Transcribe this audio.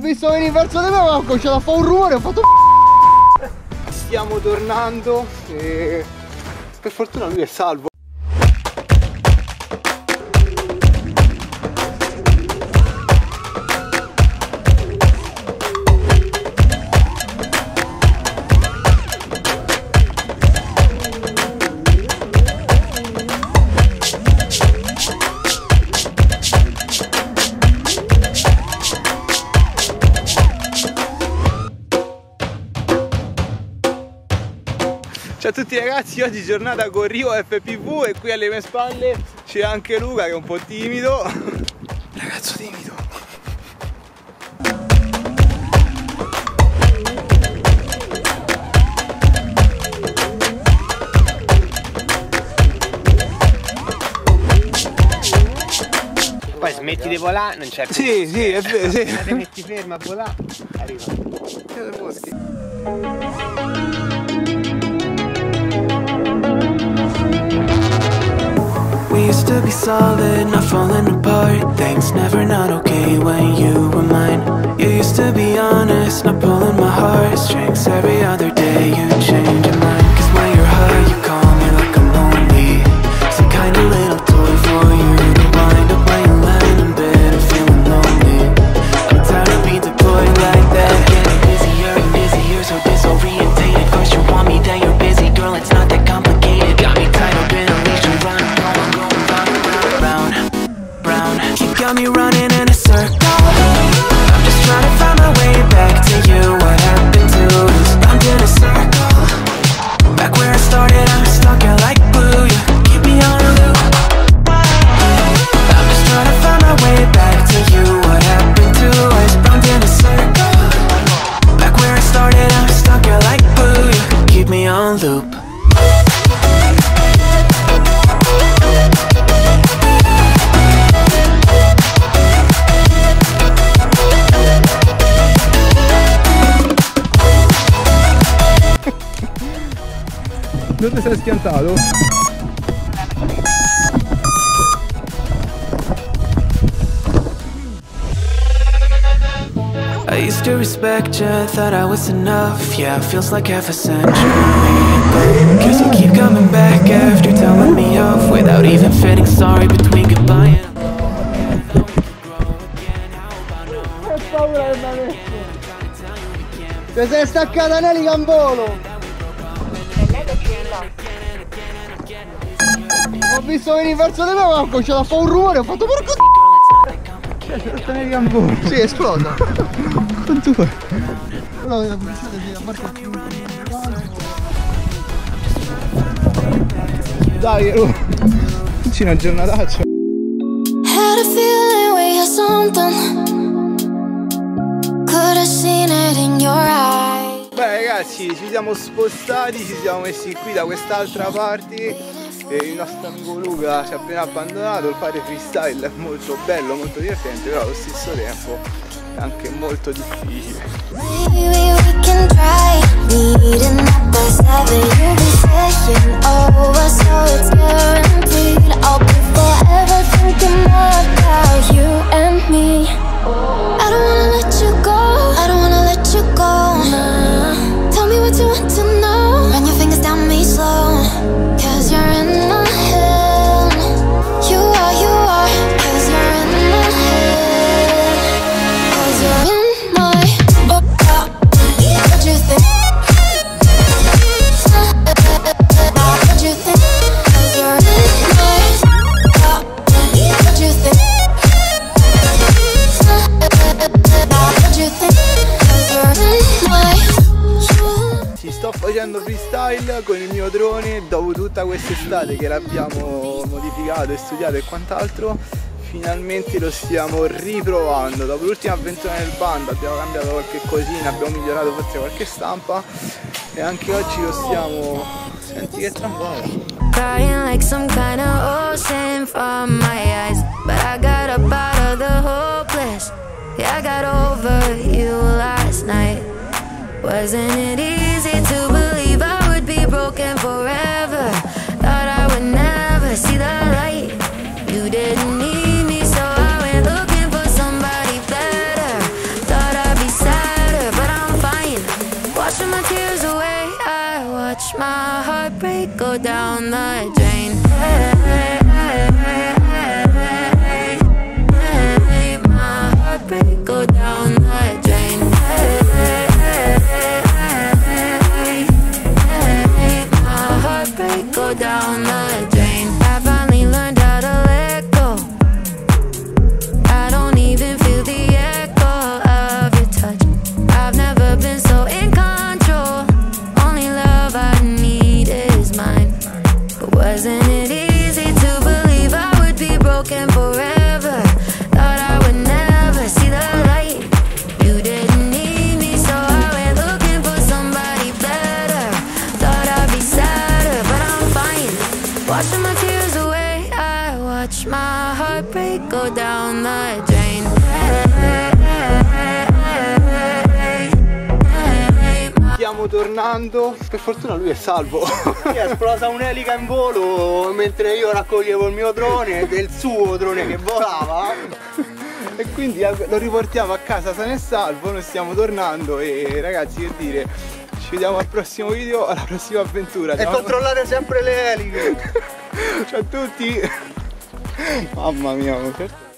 visto venire verso di me, ma ho cominciato a fare un rumore, ho fatto Stiamo tornando e per fortuna lui è salvo. Ciao a tutti ragazzi, oggi giornata con Rio FPV e qui alle mie spalle c'è anche Luca che è un po' timido. Ragazzo timido. Poi smetti di volare, non c'è più. Sì, sì, è vero, sì. Se ti metti fermo a volare, arriva. We used to be solid, not falling apart. Things never not okay when you were mine. You used to be honest, not pulling my heartstrings. Every got me running in a circle. I'm just trying to find my way back to you. What happened to us? Round in a circle. Back where I started, I'm stuck here like glue. You keep me on a loop. I'm just trying to find my way back to you. What happened to us? Round in a circle. Back where I started, I'm stuck here like glue. You keep me on loop. Dove sei schiantato? I used to respect you, thought I was enough. Yeah, feels like half a century. Guess you keep coming back after telling me off without even fitting sorry between goodbye and. Che ha sei staccata Nelly Gambolo! Ho visto venire verso di me, ma ho cominciato a fare un rumore, ho fatto porco Gambolo! Sì! Quanto fa? Però la pubblicità si a parte più Dai, oh. C'è una giornataccia! Had a feeling we had something. Could have seen it in your eyes. Beh ragazzi ci siamo spostati, ci siamo messi qui da quest'altra parte e il nostro amico Luca ci ha appena abbandonato, il fare freestyle è molto bello, molto divertente, però allo stesso tempo è anche molto difficile. Freestyle con il mio drone dopo tutta quest'estate che l'abbiamo modificato e studiato e quant'altro finalmente lo stiamo riprovando dopo l'ultima avventura nel bando abbiamo cambiato qualche cosina abbiamo migliorato forse qualche stampa e anche oggi lo stiamo senti che trombone Crying like some kind of ocean from my eyes. But I got up out of the hopeless. Yeah, I got over you last night. Wasn't it down the wasn't it easy to believe I would be broken forever? Thought I would never see the light. You didn't need me, so I went looking for somebody better. Thought I'd be sadder, but I'm fine. Washing my Stiamo tornando, per fortuna lui è salvo. È esplosa un'elica in volo mentre io raccoglievo il mio drone del suo drone che volava. e quindi lo riportiamo a casa sano e salvo, noi stiamo tornando e ragazzi che dire, ci vediamo al prossimo video, alla prossima avventura. E controllare sempre le eliche. Ciao a tutti! Mamma mia, certo.